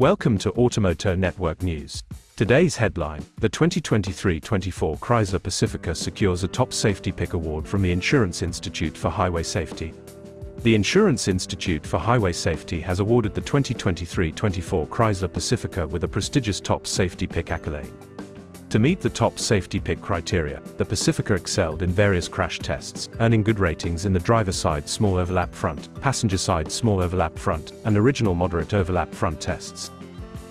Welcome to Automoto Network News. Today's headline The 2023 24 Chrysler Pacifica secures a top safety pick award from the Insurance Institute for Highway Safety. The Insurance Institute for Highway Safety has awarded the 2023 24 Chrysler Pacifica with a prestigious top safety pick accolade. To meet the top safety pick criteria, the Pacifica excelled in various crash tests, earning good ratings in the driver side small overlap front, passenger side small overlap front, and original moderate overlap front tests.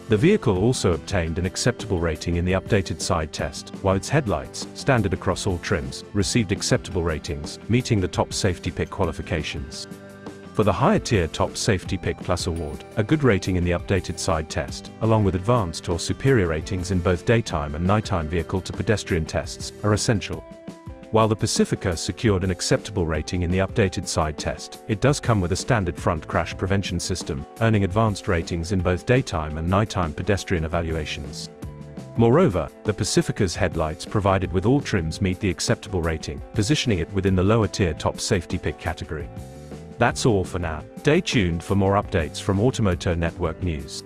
The vehicle also obtained an acceptable rating in the updated side test, while its headlights, standard across all trims, received acceptable ratings, meeting the top safety pick qualifications. For the higher tier Top Safety Pick Plus award, a good rating in the updated side test, along with advanced or superior ratings in both daytime and nighttime vehicle to pedestrian tests, are essential. While the Pacifica secured an acceptable rating in the updated side test, it does come with a standard front crash prevention system, earning advanced ratings in both daytime and nighttime pedestrian evaluations. Moreover, the Pacifica's headlights provided with all trims meet the acceptable rating, positioning it within the lower tier top safety pick category. That's all for now. Stay tuned for more updates from Automoto Network News.